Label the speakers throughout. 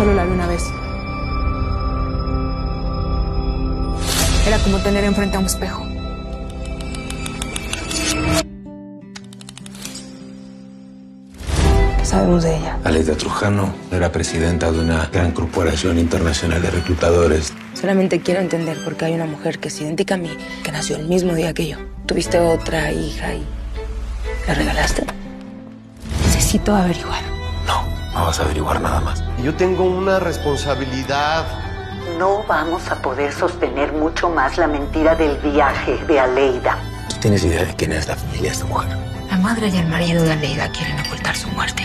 Speaker 1: eres. Era como tener enfrente a un espejo. ¿Qué sabemos de ella?
Speaker 2: Aleida Trujano era presidenta de una gran corporación internacional de reclutadores.
Speaker 1: Solamente quiero entender por qué hay una mujer que es idéntica a mí, que nació el mismo día que yo. Tuviste otra hija y la regalaste. Necesito averiguar.
Speaker 2: No, no vas a averiguar nada más.
Speaker 3: Yo tengo una responsabilidad.
Speaker 4: No vamos a poder sostener mucho más la mentira del viaje de Aleida.
Speaker 2: ¿Tú tienes idea de quién es la familia de esta mujer?
Speaker 1: La madre y el marido de Aleida quieren ocultar su muerte.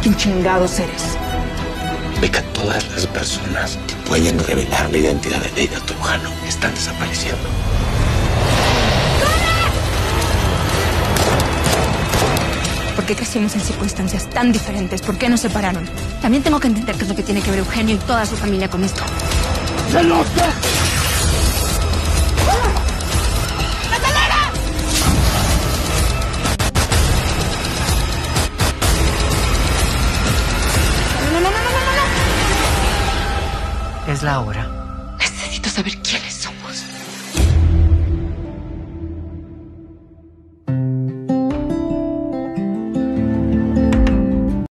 Speaker 1: ¿Quién chingados eres?
Speaker 2: Beca, todas las personas que pueden revelar la identidad de Aleida Trujano están desapareciendo.
Speaker 1: ¿Por qué crecimos en circunstancias tan diferentes? ¿Por qué nos separaron? También tengo que entender qué es lo que tiene que ver Eugenio y toda su familia con esto.
Speaker 5: Es la hora.
Speaker 1: Necesito saber quiénes somos.